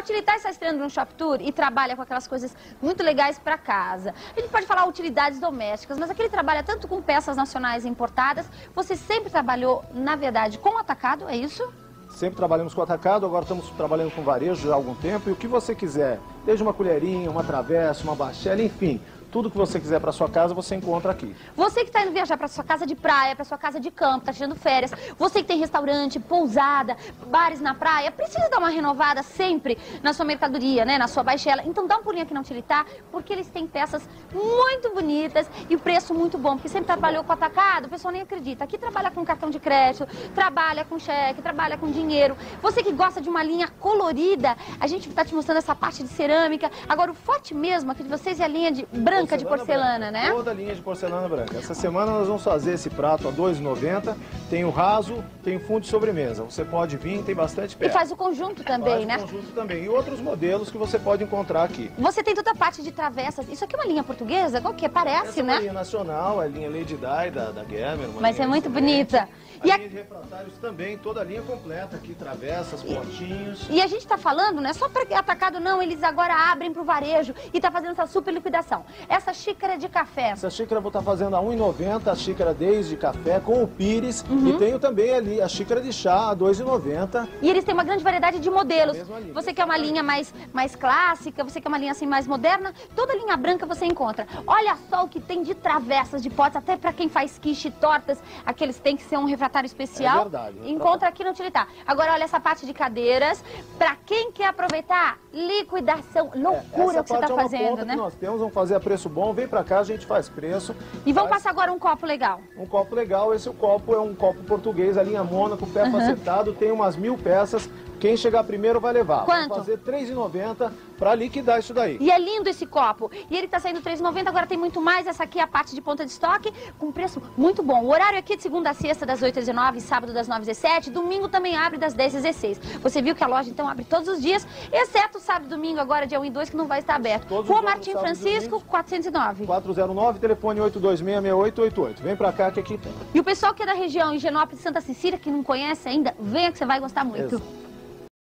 Utilitar está estreando no Shop Tour e trabalha com aquelas coisas muito legais para casa. A gente pode falar utilidades domésticas, mas aqui ele trabalha tanto com peças nacionais importadas. Você sempre trabalhou, na verdade, com atacado, é isso? Sempre trabalhamos com atacado, agora estamos trabalhando com varejo já há algum tempo. E o que você quiser, desde uma colherinha, uma travessa, uma bachela, enfim, tudo que você quiser para sua casa, você encontra aqui. Você que está indo viajar para sua casa de praia, para sua casa de campo, está tirando férias, você que tem restaurante, pousada, bares na praia, precisa dar uma renovada sempre na sua mercadoria, né, na sua baixela. Então dá um pulinho aqui na Utilitar, porque eles têm peças muito bonitas e preço muito bom, porque sempre trabalhou com atacado, o pessoal nem acredita. Aqui trabalha com cartão de crédito, trabalha com cheque, trabalha com dinheiro. Você que gosta de uma linha colorida, a gente está te mostrando essa parte de cerâmica. Agora o forte mesmo aqui de vocês é a linha de branca branca de porcelana, branca. né? Toda linha de porcelana branca. Essa semana nós vamos fazer esse prato a R$ 2,90. Tem o raso, tem o fundo de sobremesa. Você pode vir, tem bastante peça. E faz o conjunto também, faz né? o conjunto também. E outros modelos que você pode encontrar aqui. Você tem toda a parte de travessas. Isso aqui é uma linha portuguesa? Qual que é? Parece, Essa né? É uma linha nacional, a linha Lady Di da, da Germer. Mas é muito bonita. A e linha a... de refratários também, toda a linha completa aqui, travessas, pontinhos. E a gente está falando, não é só para atacado não, eles agora abrem para o varejo e está fazendo essa super liquidação. Essa xícara de café. Essa xícara eu vou estar tá fazendo a 1,90, a xícara desde café com o pires. Uhum. E tenho também ali a xícara de chá a 2,90. E eles têm uma grande variedade de modelos. Você quer uma linha mais, mais clássica, você quer uma linha assim mais moderna, toda linha branca você encontra. Olha só o que tem de travessas, de potes, até para quem faz quiche, tortas, aqueles tem que ser um refratário especial. É verdade. Encontra aqui no Utilitar. Agora olha essa parte de cadeiras, para quem quer aproveitar, liquidação, loucura é, o que você está é fazendo, né? nós temos, vamos fazer a preço bom, vem para cá, a gente faz preço. E vamos faz... passar agora um copo legal. Um copo legal, esse copo é um copo português, a linha Mônaco, pé uhum. facetado, tem umas mil peças. Quem chegar primeiro vai levar. Quanto? Vamos fazer R$3,90 para liquidar isso daí. E é lindo esse copo. E ele está saindo R$3,90, agora tem muito mais. Essa aqui é a parte de ponta de estoque, com preço muito bom. O horário aqui é de segunda a sexta, das 8 às 19 sábado das 9 às 17 Domingo também abre das 10 às 16 Você viu que a loja então abre todos os dias, exceto sábado e domingo, agora dia 1 e 2, que não vai estar aberto. Todos Rua Martim Francisco, 409. 409, telefone 826-6888. Vem para cá que aqui tem. E o pessoal que é da região, Higienópolis, Santa Cecília, que não conhece ainda, venha que você vai gostar muito. Exato.